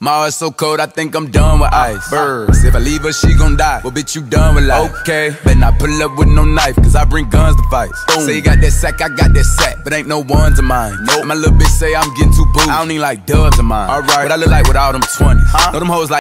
My heart's so cold, I think I'm done with ice. Uh, Birds, if I leave her, she gon' die. Well, bitch, you done with life. Okay, better not pull up with no knife, cause I bring guns to fight. Say you got that sack, I got that sack, but ain't no ones of mine. Nope. My little bitch say I'm getting too boo. I don't need like dubs of mine. Alright, what I look like with all them 20s. Huh? Know them hoes like.